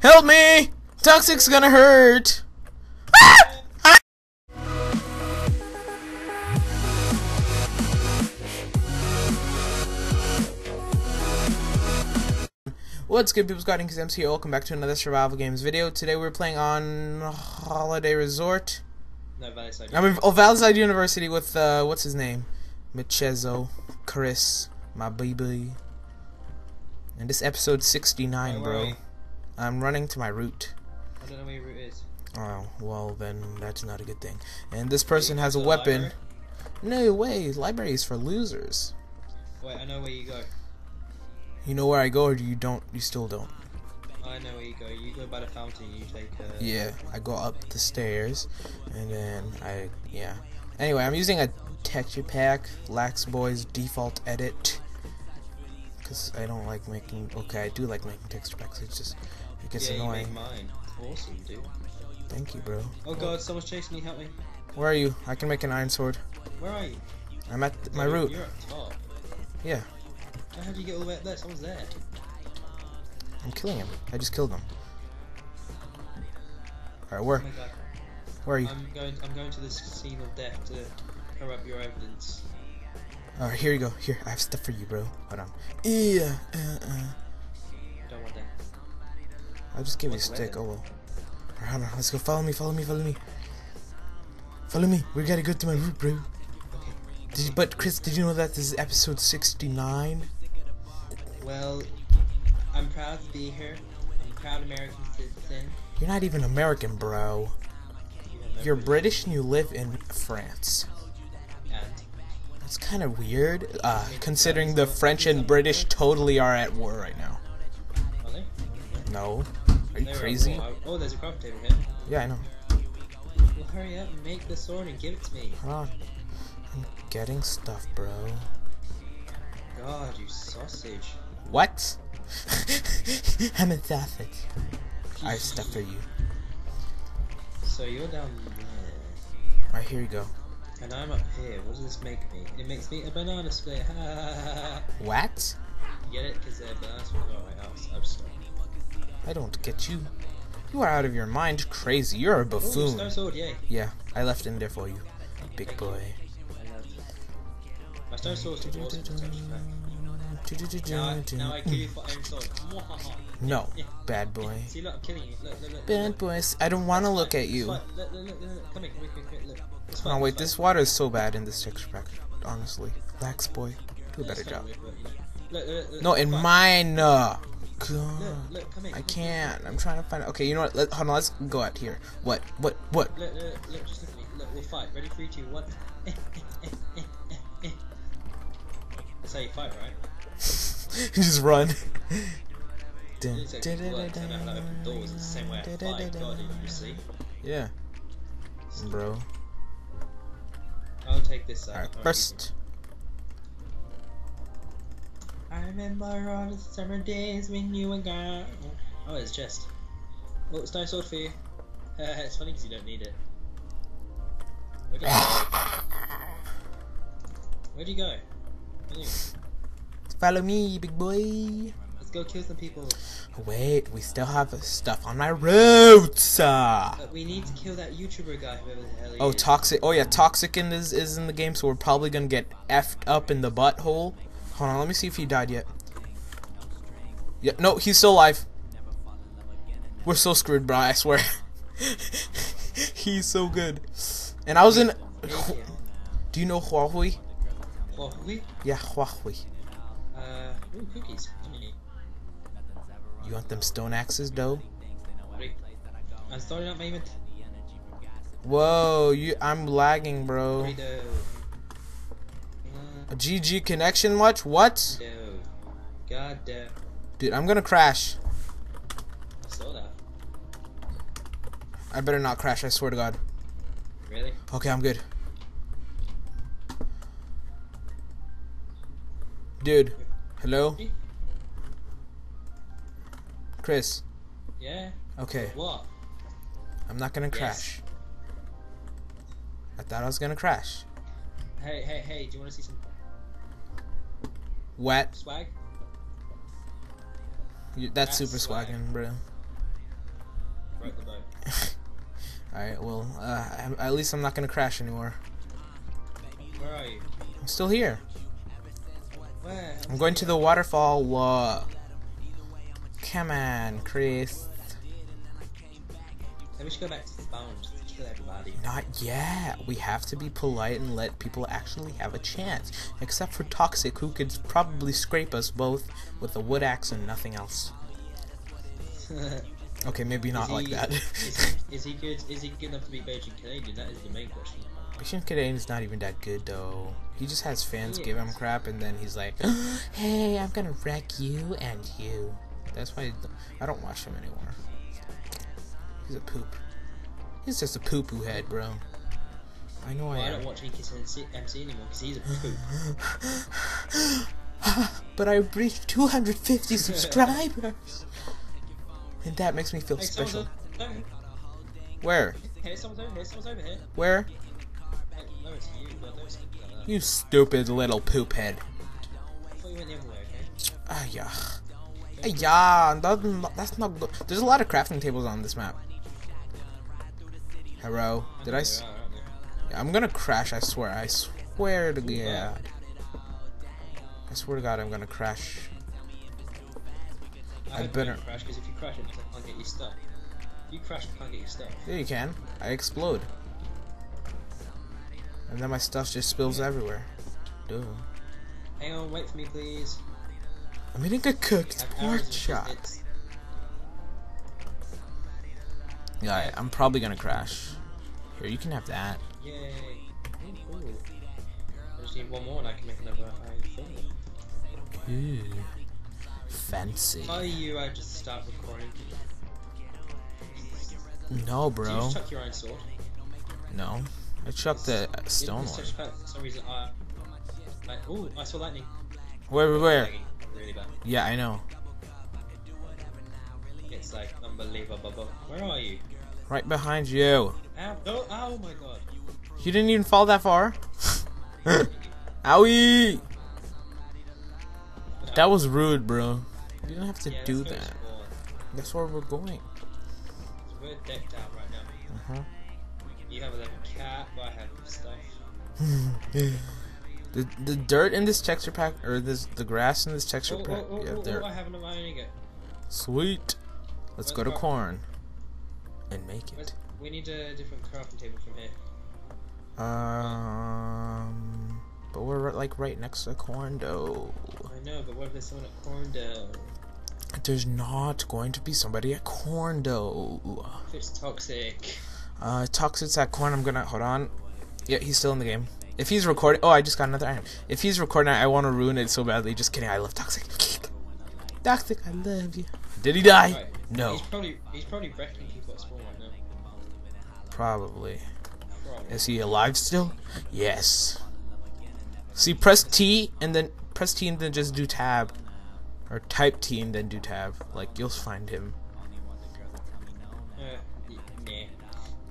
Help me! Toxic's gonna hurt! What's good people, Scott Inks here, welcome back to another survival games video. Today we're playing on Holiday Resort. No. I'm in oh, University with, uh, what's his name? Michezo, Chris, my baby. And this episode 69, Wait, where are bro. I'm running to my route. I don't know where your route is. Oh, well then that's not a good thing. And this person has a weapon. library? No way, library is for losers. Wait, I know where you go. You know where I go or you don't, you still don't? I know where you go. You go by the fountain. You take. Uh, Yeah, I go up the stairs, and then I, yeah. Anyway, I'm using a texture pack, Lax Boys default edit, because I don't like making, okay, I do like making texture packs, it's just, it gets yeah, you annoying. made mine. Awesome, dude. Thank you, bro. Oh god, someone's chasing me. Help me. Where are you? I can make an iron sword. Where are you? I'm at th- my root. You're up top. Yeah, How did you get all the way up there? Someone's there. I'm killing him. I just killed him. Alright, where? Oh. Where are you? I'm going. I'm going to this scene of death to cover up your evidence. Alright, here you go. Here, I have stuff for you, bro. Hold on. Yeah, uh, uh. I'll just give you a stick. Oh well. Alright, hold on. Let's go. Follow me. Follow me. Follow me. Follow me. We gotta go to my route, bro. You, but Chris, did you know that this is episode 69? Well, I'm proud to be here. I'm a proud American citizen. You're not even American, bro. You have no You're British British and you live in France. and That's kind of weird, uh, considering the French and British totally are at war right now. No? Are you at crazy? war. Oh, there's a crafting table here. Yeah, I know. Well, hurry up and make the sword and give it to me. On. I'm getting stuff, bro. God, you sausage. What? I'm a sausage. I have stuff for you. So you're down there, Alright, here you go. and I'm up here. What does this make me? It makes me a banana split. Ha ha ha ha. What? Get it? Because they're banana split. Oh, wait, I was, I was sorry. I don't get you. You are out of your mind crazy. You're a Oh, buffoon. sword, yay. Yeah, I left in there for you. Big boy. I love it. My stone sword's too awesome for texture pack. Now now I kill you for iron sword. No, bad boy. See, look, I'm killing you. Look, look, look. Bad boys, I don't want to look at you. Oh wait, this water is so bad in this texture pack. Honestly, lax boy, do a better job. No, in mine. Uh, God, look, come here. I can't. I'm trying to find. Okay, you know what? Let, hold on. Let's go out here. What? What? What? Look, look, look, just look at me. Look, we'll fight. Ready? Three, two, one. That's how you fight, right? Just run. Dun, dun, dun, works. I know open doors. It's the same way I fight. God, you see? Yeah, bro. I'll take this out. Alright, Alright, first. I remember all the summer days when you were gone. Oh, it's chest. Oh, it's nice sword for you. it's funny because you don't need it. Where'd you go? Where'd you go? Anyway, Follow me, big boy. let's go kill some people. Wait, we still have stuff on my route. But we need to kill that YouTuber guy, whoever the hell he Oh, is. toxic. Oh yeah, toxic in is is in the game, so we're probably gonna get effed up in the butthole. Hold on, let me see if he died yet. Yeah, no, he's still alive. We're so screwed, bro. I swear. he's so good. And I was in. Do you know Huawei? We? Yeah, Huawei. Uh, ooh, cookies. You want them stone axes, though? I'm starting up my. Whoa, you! I'm lagging, bro. A GG connection much? What? No. God damn. Dude, I'm gonna crash. I saw that. I better not crash. I swear to God. Really? Okay, I'm good. Dude, hello? Chris, Yeah? okay, What? I'm not gonna crash. I thought I was gonna crash. Hey, hey, hey, do you want to see some Wet. swag? You, that's, That's super swag. swaggin', bro. Right. Alright, well, uh, at least I'm not gonna crash anymore. Where are you? I'm still here. Where? I'm going to the waterfall. Whoa. Come on, Chris. Then we should go back to the bound. Everybody. Not yet. We have to be polite and let people actually have a chance. Except for Toxic, who could probably scrape us both with a wood axe and nothing else. Okay, maybe not Is like he- that. is, he, is he good? Is he good enough to be BajanCanadian? That is the main question. Christian Cadene's not even that good though. He just has fans give him crap and then he's like, "Hey, I'm gonna wreck you and you." That's why I don't watch him anymore. He's a poop. He's just a poo poo head, bro. I know Well, I I don't watch Inky MC, anymore because he's a poop. but I reached 250 subscribers, and that makes me feel hey, special. Where? here, someone's over here, someone's over here. Where? Hey, no, you. No, don't speak like that. You stupid little poop head. I you went the other way, okay? Ah, yeah. Ah, yeah, that's, that's not good. There's a lot of crafting tables on this map. Hello? Did I? s- are, aren't there? Yeah, I'm gonna crash, I swear. I swear to God. I swear to God, I'm gonna crash. I I, better- crash because if you crash, it can't get your stuff. You crash, it can't get your stuff. Yeah, you can. I explode. And then my stuff just spills everywhere. Duh. Hang on, wait for me, please. I'm eating a cooked pork chop. Yeah, I'm probably gonna crash. Here, you can have that. Yay. Ooh. I just need one more and I can make another iron. Ooh. Fancy. I were you, I'd just start recording. No, Do you bro. chuck your iron sword? No. I chucked the uh, stone one. such For some reason, I... Ooh, I saw lightning. Where, where, where? Really. Yeah, I know. It's like unbelievable. Where are you? Right behind you. Ow! Oh, oh my god. You didn't even fall that far. Owie! That was rude, bro. You don't have to yeah, do that. That's where we're going. We're decked out right now. Uh-huh. You have a level cat, but I have stuff. The the dirt in this texture pack, or this the grass in this texture Oh, pack, oh, oh, yeah, oh, dirt. oh, I have ingot. Sweet. Let's go to corn and make it. we need a different crafting table from here. Um, but we're like right next to corn though. I know, but what if there's someone at Corndale? There's not going to be somebody at corn though. It's toxic. Uh, Toxic's at corn. I'm gonna hold on. Yeah, he's still in the game. If he's recording, oh, I just got another item. If he's recording, I want to ruin it so badly. Just kidding. I love Toxic. Toxic, I love you. Did he die? No, He's probably he's probably wrecking people at spawn right now. probably. Probably. Is he alive still? Yes. See, press T and then press T and then just do tab, or type T and then do tab. Like you'll find him. Uh, y- nah. Alright,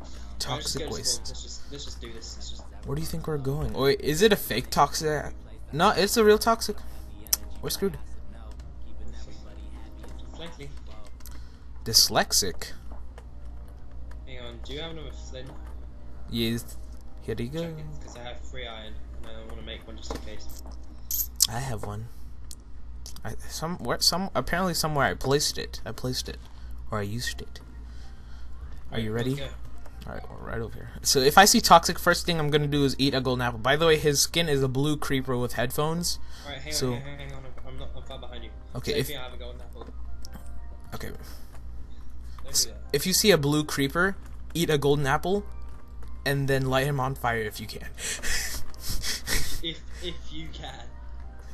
let's Toxic go to spawn. waste. Let's just let's just do this. Just Where do you think we're going? Wait, is it a fake toxic? No, it's a real toxic. We're screwed. Dyslexic. hang on. Do you have another flint? Yes. Here you go. Because I have three iron, and I want to make one just in case. I have one. I some where some apparently somewhere I placed it. I placed it, or I used it. Are you ready? go. All right, we're right over here. So if I see toxic, first thing I'm gonna do is eat a golden apple. By the way, his skin is a blue creeper with headphones. Alright, hang So- on, hang on, hang on. I'm not. I'm far behind you. Okay, Save if- I have a golden apple. Okay, Don't do that. If you see a blue creeper, eat a golden apple, and then light him on fire if you can. If if you can.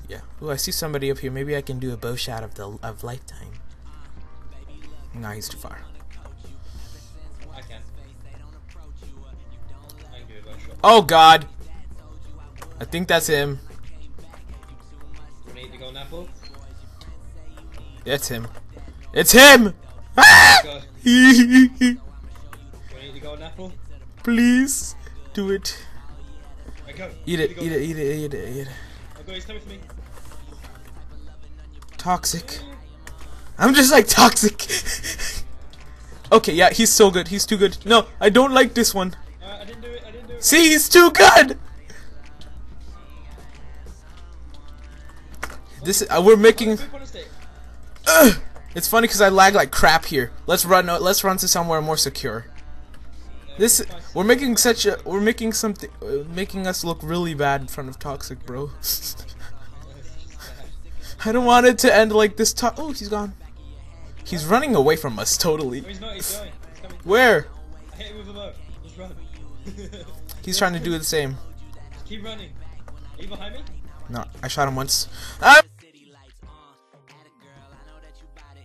yeah. Oh, I see somebody up here. Maybe I can do a bow shot of the of lifetime. Nah, he's too far. I can. I can do a bow shot. Oh God! I think that's him. Wanna golden apple? It's him. It's him! Please do it. Eat it, eat it, eat it, eat it, eat it. Toxic. I'm just like toxic. okay, yeah, he's so good. He's too good. No, I don't like this one. See, he's too good. This is, uh, we're making. Uh, on a stick. Ugh. It's funny because I lag like crap here. Let's run. no, Let's run to somewhere more secure. This we're making such a we're making something uh, making us look really bad in front of toxic, bro. I don't want it to end like this. To oh, he's gone. He's running away from us totally. No, he's not. He's going. He's coming. Where? I hit him with a bow. Just run. He's trying to do the same. Keep running. Are you behind me? No, I shot him once. Ah!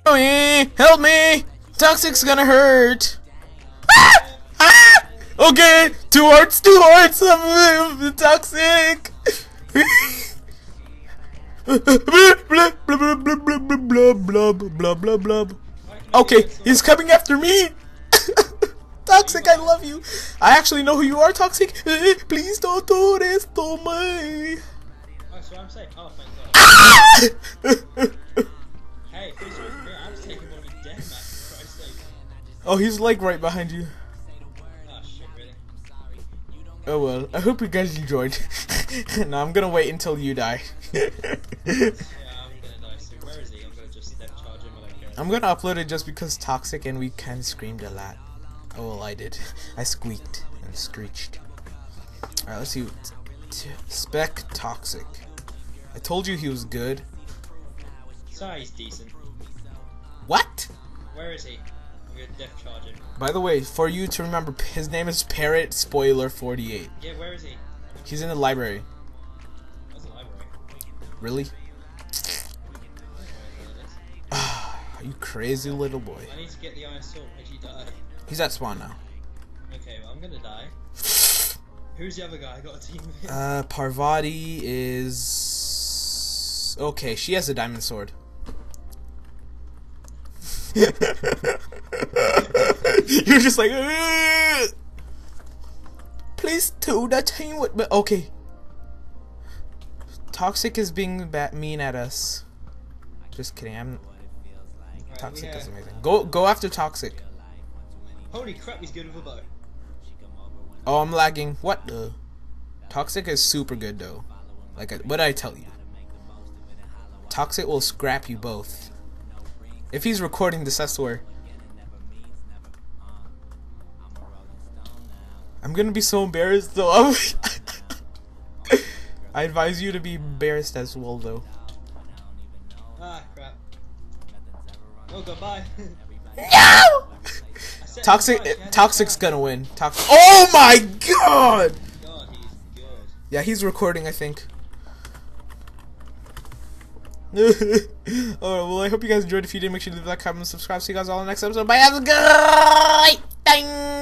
Help me! Toxic's gonna hurt! Ah! Ah! Okay! Two hearts, two hearts! I'm, I'm toxic! okay, he's coming after me! toxic, I love you! I actually know who you are, Toxic! Please don't do this to me! Oh, so I'm saying, oh, thank God. oh, he's like right behind you. Oh shit, really? Oh well, I hope you guys enjoyed. now I'm gonna wait until you die. Yeah, I'm gonna die soon. Where is he? I'm gonna just step charge him. I don't care. I'm gonna upload it just because toxic and we kind of screamed a lot. Oh well, I did. I squeaked and screeched. Alright, let's see. Spec toxic. I told you he was good. Sorry, he's decent. What? Where is he? I'm gonna death charge him. By the way, for you to remember, his name is Parrot Spoiler 48. Yeah, where is he? He's in the library. Where's the library? Really? You crazy little boy? I need to get the iron sword. You die? He's at spawn now. Okay, well, I'm gonna die. Who's the other guy I got a team with? Uh, Parvati is okay. She has a diamond sword. You're just like, "Ugh." please to the team with me. Okay. Toxic is being mean at us. Just kidding. I'm Right, toxic yeah. is amazing. Go go after toxic. Holy crap, he's good with a bow. Oh, I'm lagging. What the? Toxic is super good though. Like, I- what did I tell you? Toxic will scrap you both. If he's recording this, I swear. I'm gonna be so embarrassed though. I advise you to be embarrassed as well though. Ah, crap. Oh, goodbye. No! I set him Toxic, twice, you had to Toxic's gonna win. Toxic. Oh my god! God, he's. Yeah, he's recording, I think. Alright, well, I hope you guys enjoyed. If you did, make sure to leave that comment, and subscribe. See you guys all in the next episode. Bye, have a!